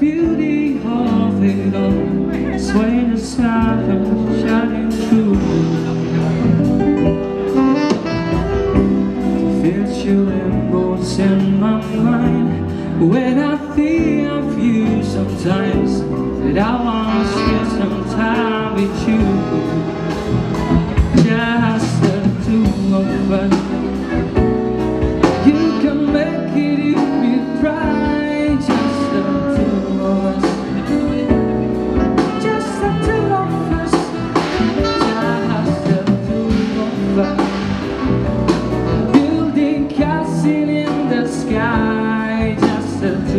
beauty of it all. Sway the stars shining through. Feel rainbows in my mind. When I think of you sometimes That I want to spend some time with you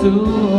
tua